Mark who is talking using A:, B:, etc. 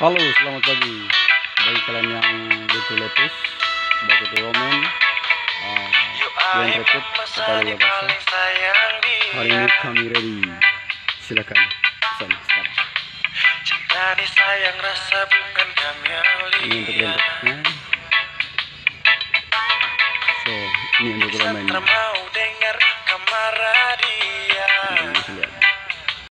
A: Halo, selamat pagi bagi kalian yang butuh lepus, bagi Roman, uh, yang rekrut kepada Bapak Hari ini kami ready. Silakan Sana, sekarang.
B: Cinta disayang rasa bukan kami
A: Ini untuk
B: kamelia
A: bentuknya. So, ini untuk
B: Bisa
A: Roman.
B: mau dengar kamar kamaran